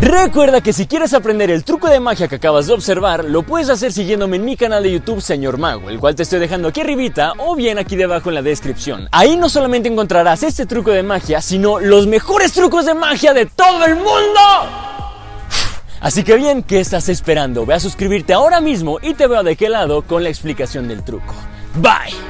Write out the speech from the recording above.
Recuerda que si quieres aprender el truco de magia que acabas de observar, lo puedes hacer siguiéndome en mi canal de YouTube Señor Mago, el cual te estoy dejando aquí arribita o bien aquí debajo en la descripción. Ahí no solamente encontrarás este truco de magia, sino los mejores trucos de magia de todo el mundo. Así que bien, ¿qué estás esperando? Ve a suscribirte ahora mismo y te veo de qué lado con la explicación del truco. Bye.